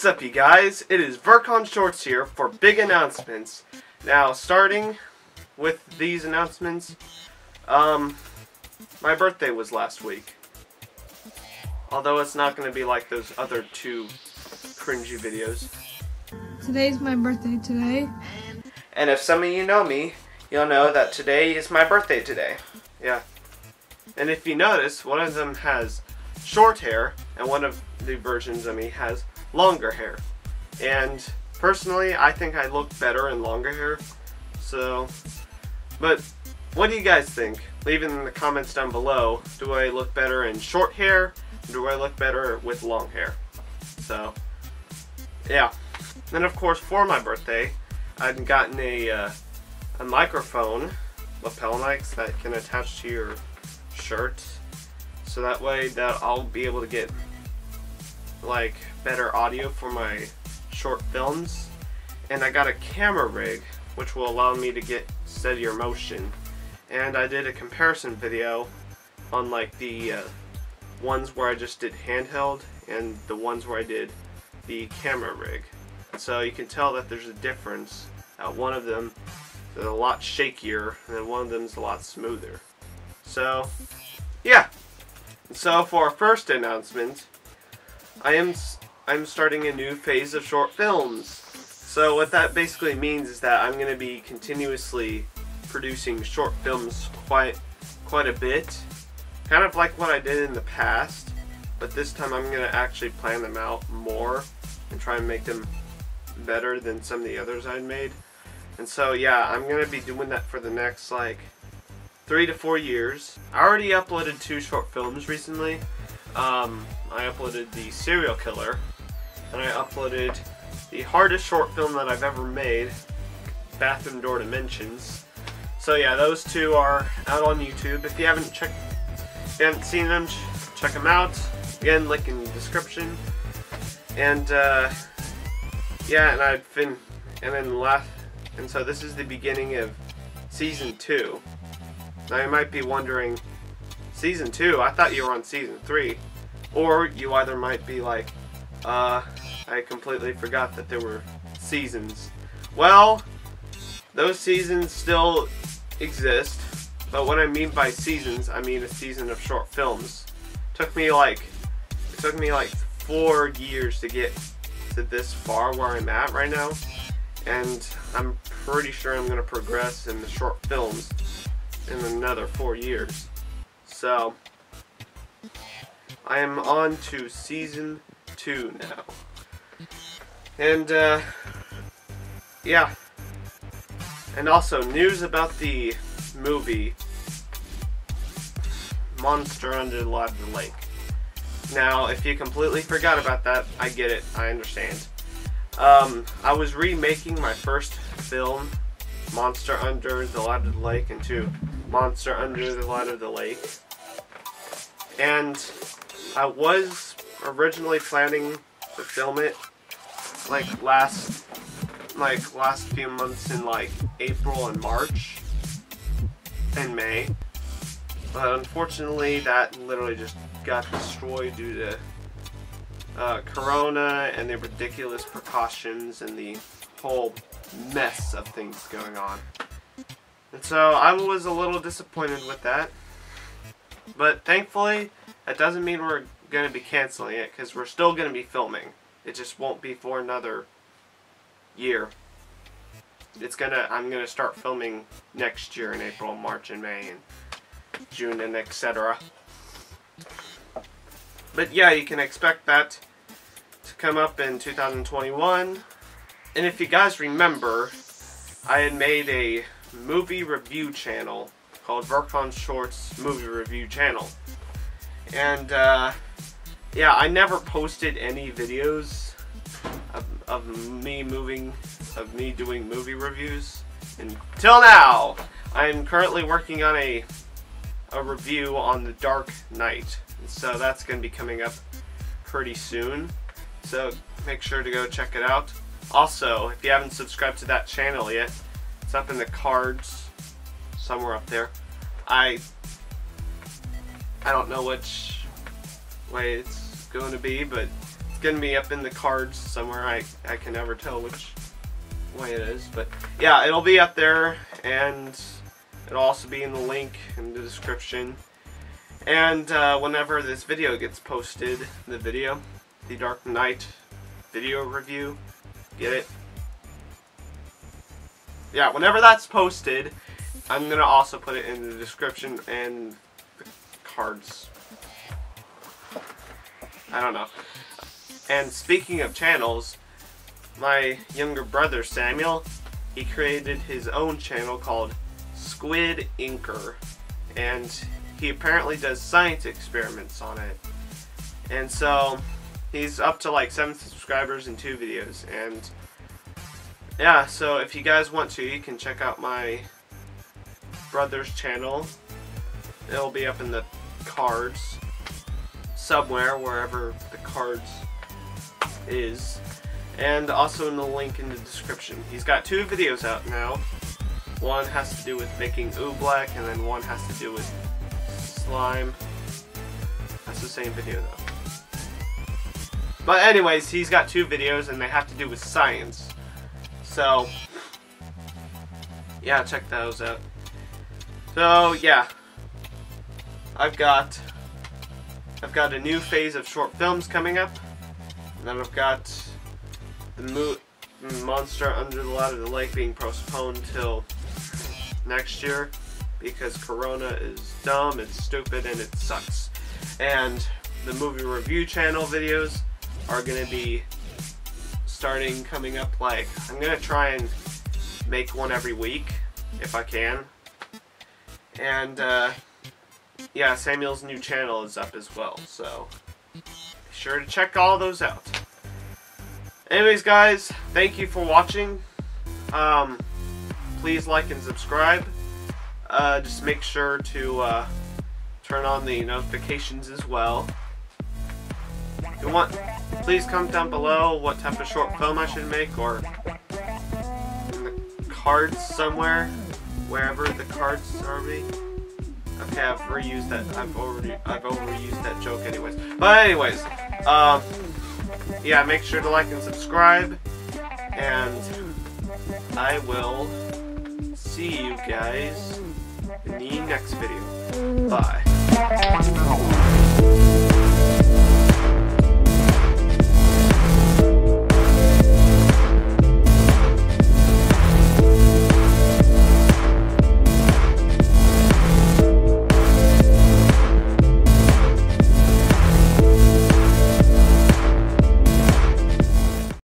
What's up, you guys? It is Vercon Shorts here for big announcements. Now, starting with these announcements, um, my birthday was last week. Although it's not going to be like those other two cringy videos. Today's my birthday today. And if some of you know me, you'll know that today is my birthday today. Yeah. And if you notice, one of them has short hair, and one of the versions of me has longer hair. And personally, I think I look better in longer hair. So, but what do you guys think? Leave it in the comments down below. Do I look better in short hair? do I look better with long hair? So, yeah. Then of course, for my birthday, I'd gotten a, uh, a microphone, lapel mics that can attach to your shirt. So that way that I'll be able to get like better audio for my short films. And I got a camera rig which will allow me to get steadier motion. And I did a comparison video on like the uh, ones where I just did handheld and the ones where I did the camera rig. So you can tell that there's a difference. Uh, one of them is a lot shakier and one of them is a lot smoother. So, yeah. So for our first announcement, I am I'm starting a new phase of short films. So what that basically means is that I'm going to be continuously producing short films quite quite a bit Kind of like what I did in the past, but this time I'm going to actually plan them out more and try and make them better than some of the others I'd made. And so yeah, I'm going to be doing that for the next like three to four years. I already uploaded two short films recently. Um, I uploaded the Cereal Killer and I uploaded the hardest short film that I've ever made, Bathroom Door Dimensions. So yeah, those two are out on YouTube. If you haven't checked if you haven't seen them, check them out. Again, link in the description. And uh, yeah, and I've been, and then last, and so this is the beginning of season two. Now you might be wondering, season two? I thought you were on season three. Or you either might be like, uh, I completely forgot that there were seasons. Well, those seasons still exist. But what I mean by seasons, I mean a season of short films. It took me like it took me like four years to get to this far where I'm at right now. And I'm pretty sure I'm gonna progress in the short films in another four years. So I am on to season two now. And uh yeah. And also news about the movie Monster Under the Lake. Now, if you completely forgot about that, I get it. I understand. Um, I was remaking my first film, Monster Under the Light of the Lake, into Monster Under the Light of the Lake. And I was originally planning to film it like last like last few months in like April and March and May. But unfortunately, that literally just got destroyed due to uh, Corona and the ridiculous precautions and the whole mess of things going on. And so I was a little disappointed with that. But thankfully, that doesn't mean we're going to be canceling it because we're still going to be filming. It just won't be for another year it's gonna I'm gonna start filming next year in April, March, and May, and June, and etc. But yeah, you can expect that to come up in 2021. And if you guys remember, I had made a movie review channel called Vercon Shorts Movie Review Channel. And uh, yeah, I never posted any videos of, of me moving of me doing movie reviews. Until now, I'm currently working on a a review on The Dark Knight. So that's going to be coming up pretty soon. So make sure to go check it out. Also, if you haven't subscribed to that channel yet, it's up in the cards somewhere up there. I I don't know which way it's going to be, but it's gonna be up in the cards somewhere. I I can never tell which way it is, but yeah, it'll be up there, and it'll also be in the link in the description. And uh, whenever this video gets posted, the video, the Dark Knight video review, get it? Yeah, whenever that's posted, I'm gonna also put it in the description and the cards. I don't know. And speaking of channels, my younger brother Samuel, he created his own channel called Squid Inker. And he apparently does science experiments on it. And so he's up to like 7 subscribers and 2 videos. And yeah, so if you guys want to, you can check out my brother's channel. It'll be up in the cards somewhere, wherever the cards is. And also in the link in the description. He's got two videos out now. One has to do with making oobleck, and then one has to do with slime. That's the same video though. But anyways, he's got two videos and they have to do with science. So, yeah, check those out. So, yeah. I've got I've got a new phase of short films coming up. And then I've got the Mo Monster Under the Light of the Lake being postponed till next year because Corona is dumb, it's stupid, and it sucks. And the movie review channel videos are going to be starting coming up like I'm going to try and make one every week if I can. And uh, yeah, Samuel's new channel is up as well, so be sure to check all those out. Anyways, guys, thank you for watching. Um, please like and subscribe. Uh, just make sure to uh, turn on the notifications as well. If you want, please comment down below what type of short film I should make or cards somewhere, wherever the cards are be. Okay, I've reused that. I've already I've overused that joke anyways. But anyways, um, yeah, make sure to like and subscribe, and I will see you guys in the next video. Bye.